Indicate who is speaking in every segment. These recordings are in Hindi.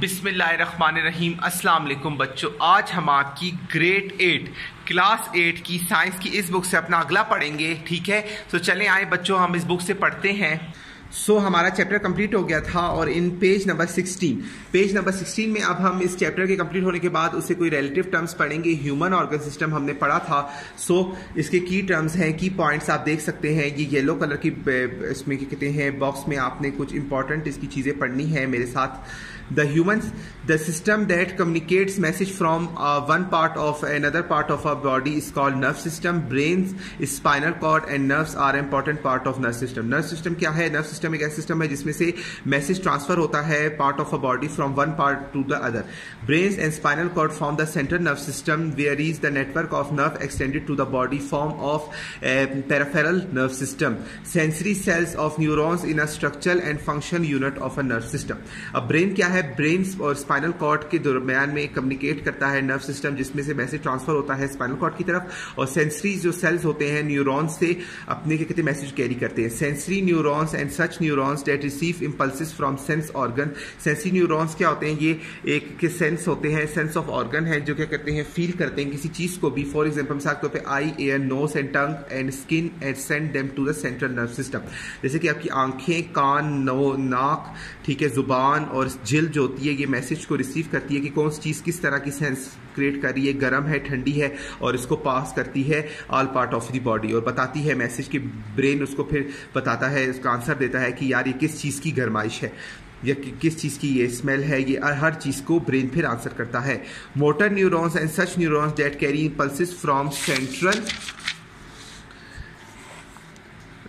Speaker 1: बिस्मिल्लाहिर्रहमानिर्रहीम अस्सलाम बच्चों। आज हम आपकी ग्रेड एट, क्लास एट की साइंस की इस बुक से अपना अगला पढ़ेंगे, ठीक है? तो चलें आए बच्चों, हम इस बुक से पढ़ते हैं। सो so, हमारा चैप्टर कंप्लीट हो गया था और इन पेज नंबर 16 पेज नंबर 16 में अब हम इस चैप्टर के कंप्लीट होने के बाद उसे कोई रिलेटिव टर्म्स पढ़ेंगे ह्यूमन ऑर्गन सिस्टम हमने पढ़ा था। सो so, इसके की टर्म्स हैं की पॉइंट्स आप देख सकते हैं ये येलो कलर की इसमें कहते हैं बॉक्स में आपने कुछ इंपॉर्टेंट इसकी चीज़ें पढ़नी है मेरे साथ। The human the system that communicates message from one part of another part of our body is call nerve system brain spinal cord and nerves are important part of nerve system nerve system क्या है? नर्व सिस्टम system एक ऐसा system है जिसमें से message transfer होता है of a body from one part to the other brains and spinal cord form the central nerve system where is the network of nerve extended to the body form of a peripheral nerve system sensory cells of neurons in a structural and function unit of a nerve system अब brain क्या है ब्रेन और स्पाइनल कॉर्ड के दरमियान में कम्युनिकेट करता है नर्व सिस्टम जिसमें से मैसेज ट्रांसफ़र होता है स्पाइनल कॉर्ड की तरफ़ और सेंसरी जो सेल्स होते हैं न्यूरॉन्स से अपने क्या कहते हैं मैसेज कैरी करते हैं sensory neurons and such neurons that receive impulses from sense organ sensory neurons क्या होते हैं? ये एक के सेंस होते हैं सेंस ऑफ़ ऑर्गन है, जो क्या करते हैं? फील करते हैं किसी चीज़ को भी। फॉर एग्ज़ाम्पल मिसाल तौर पर eye ear nose and tongue and skin and send them to the central nerve system जैसे कि आपकी आँखें, कान, नो, नाक, ठीक है, ज़ुबान और जिल जो होती है, ये मैसेज को रिसीव करती है कि कौन सी चीज़ किस तरह की सेंस क्रिएट कर रही है। गर्म है, ठंडी है और इसको पास करती है all part of the body और बताती है मैसेज कि ब्रेन उसको फिर बताता है उसका आंसर देता है कि यार ये किस चीज़ की गर्माइश है? या कि, किस चीज़ की ये स्मेल है? ये हर चीज़ को ब्रेन फिर आंसर करता है। Motor neurons and such neurons that carry pulses from central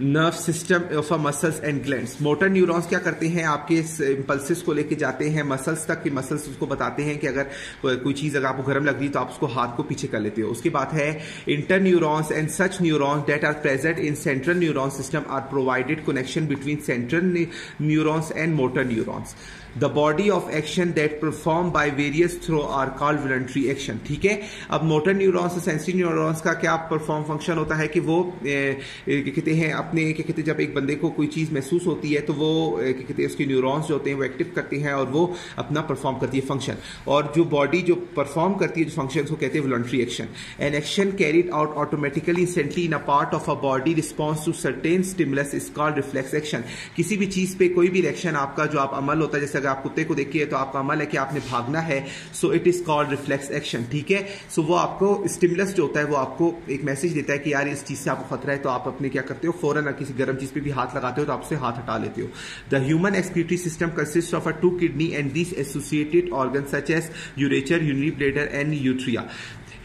Speaker 1: nerve system of a muscles and gland motor neurons क्या करते हैं? आपके इम्पल्सिस को लेके जाते हैं मसल्स तक कि मसल्स उसको बताते हैं कि अगर कोई चीज़ अगर आपको गर्म लग रही तो आप उसको हाथ को पीछे कर लेते हो। उसके बाद है interneurons and such neurons that are present in central neuron system are provided connection between central neurons and motor neurons the body of action that perform by various throw are called voluntary action ठीक है? अब मोटर न्यूरॉन्स और सेंसरी न्यूरॉन्स का क्या परफॉर्म फ़ंक्शन होता है कि वो कहते हैं, अपने, क्या कहते हैं, जब एक बंदे को कोई चीज़ महसूस होती है तो वो क्या कहते हैं, उसके न्यूरॉन्स जो होते हैं, वो एक्टिव करते हैं और वो अपना परफॉर्म करती है फ़ंक्शन और जो बॉडी जो परफॉर्म करती है, जो फ़ंक्शन को कहते हैं voluntary action an action carried out automatically instantly in a part of a body response to certain stimulus is called reflex action किसी भी चीज़ पे कोई भी रिएक्शन आपका, जो आप अमल होता है, जैसे अगर आप कुत्ते को देखिए तो आपका अमल है कि आपने भागना है। So it is called reflex action ठीक है? सो वो आपको स्टिमुलस जो होता है, वो आपको एक मैसेज देता है कि यार इस चीज़ से आपको खतरा है तो आप अपने क्या करते हो? फ़ौरन किसी गर्म चीज़ पे भी हाथ लगाते हो तो आपसे हाथ हटा लेते हो। The human excretory system consist of a two kidney and this associated organ such as ureter urinary bladder and urethra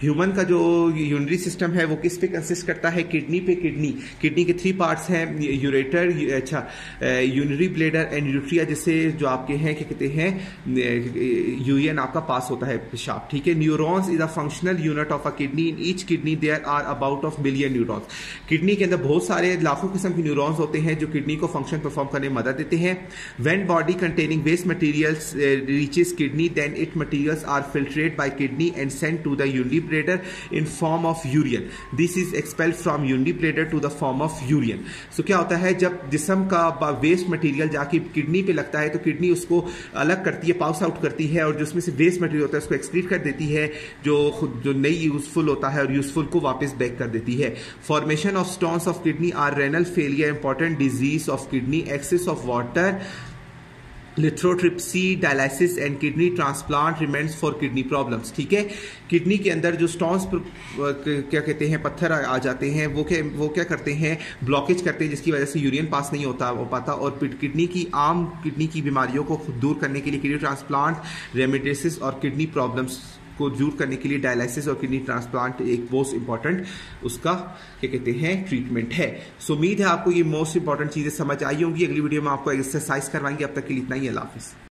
Speaker 1: human का जो यूनरी सिस्टम है, वो किस पे कंसिस्ट करता है? किडनी पे किडनी। किडनी के थ्री पार्ट्स हैं यूरेटर अच्छा यूनरी ब्लेडर एंड यूट्रिया जिससे जो आपके हैं, क्या कहते हैं यूएन आपका पास होता है पेशाब, ठीक है? Neurons is a functional unit of a kidney in each kidney there are about of million neurons kidney के अंदर बहुत सारे लाखों किस्म के न्यूरॉन्स होते हैं, जो किडनी को फ़ंक्शन परफॉर्म करने में मदद देते हैं। When body containing waste materials reaches kidney then it materials are filtrate by kidney and send to the urinary bladder in form of urine. This is expelled from urinary bladder to the form of urine. So, क्या होता है? जब जिसम का वेस्ट मटेरियल जाके किडनी पे लगता है तो किडनी उसको अलग करती है पाउस आउट करती है, और जो उसमें से वेस्ट मटेरियल होता है, उसको एक्सक्रीट कर देती है, जो खुद, जो नई यूजफुल होता है, और यूजफुल को वापस बैक कर देती है। Formation of stones of kidney or renal failure important disease of kidney excess of water lithotripsy dialysis and kidney transplant remedies for kidney problems ठीक है? किडनी के अंदर जो स्टोन्स क्या कहते हैं, पत्थर आ जाते हैं, वो क्या वो क्या करते हैं? ब्लॉकेज करते हैं, जिसकी वजह से यूरियन पास नहीं होता, हो पाता और किडनी की आम किडनी की बीमारियों को दूर करने के लिए किडनी ट्रांसप्लांट रेमिडेसिस और किडनी प्रॉब्लम्स को दूर करने के लिए डायलिसिस और किडनी ट्रांसप्लांट एक मोस्ट इंपॉर्टेंट उसका, क्या कहते हैं ट्रीटमेंट है। सो उम्मीद है आपको ये मोस्ट इंपॉर्टेंट चीज़ें समझ आई होंगी। अगली वीडियो में आपको एक्सरसाइज करवाएँगे। अब तक के लिए इतना ही। अल्लाह